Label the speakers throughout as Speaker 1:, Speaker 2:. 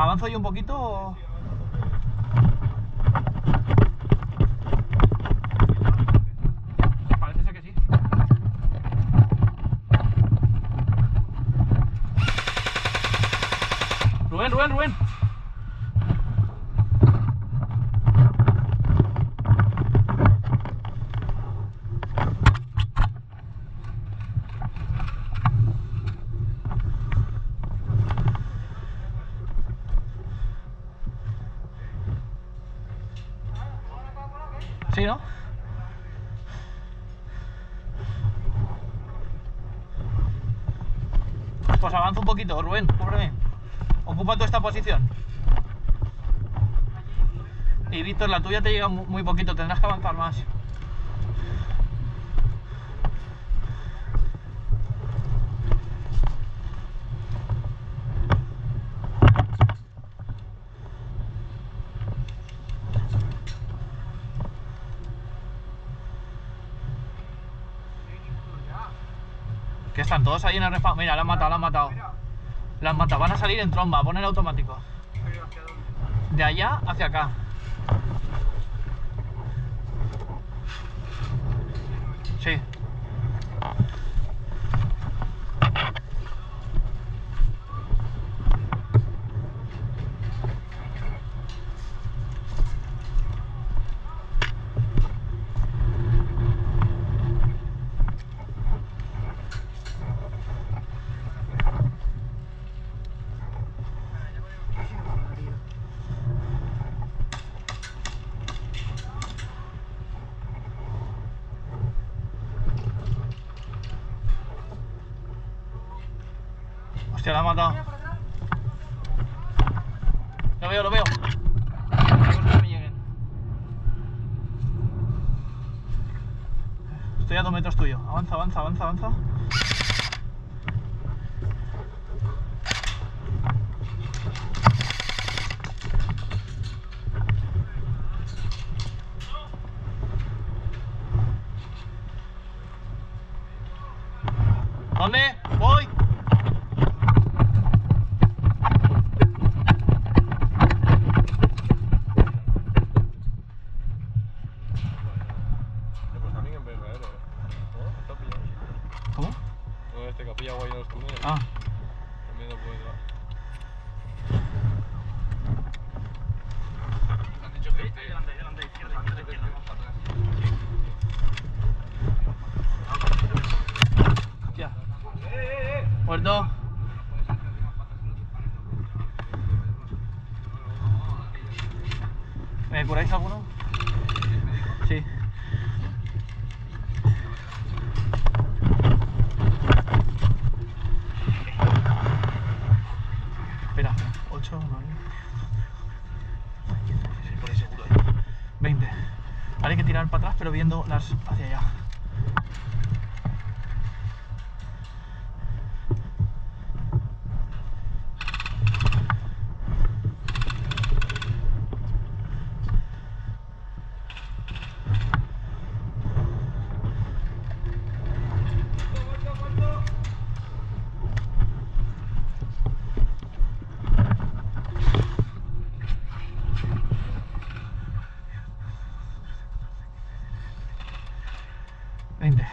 Speaker 1: ¿Avanzo yo un poquito? o-. Rubén, Rubén, Rubén. Sí, ¿no? Pues avanza un poquito, Rubén, cúbreme. Ocupa toda esta posición. Y Víctor, la tuya te llega mu- muy poquito, tendrás que avanzar más. Que están todos ahí en el respawn. Mira, la han matado, la han matado. La han matado. Van a salir en tromba, poner automático. De allá hacia acá. Sí. Hostia, la ha matado. Lo veo, lo veo. Estoy a dos metros tuyo. Avanza, avanza, avanza, avanza. ¿Dónde? Voy.
Speaker 2: Pues también en verdadero, ¿eh?
Speaker 1: ¿Cómo?
Speaker 2: No, este ahí en los túneles.
Speaker 1: Ah.
Speaker 2: También lo puede llevar.
Speaker 1: Hostia. Muerto. ¿Me curáis alguno? Sí. 8, 9. 15, 16, por ahí seguro. eh. 20. Ahora hay que tirar para atrás, pero viendo las hacia allá. Veinte.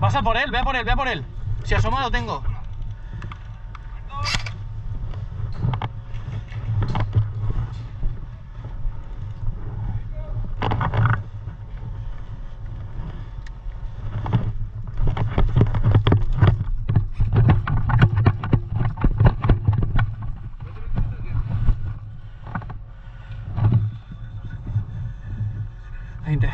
Speaker 1: Pasa por él, ve por él, ve por él. Si asoma lo tengo. അതിൻ്റെ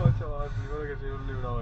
Speaker 1: Watch out, you want to get your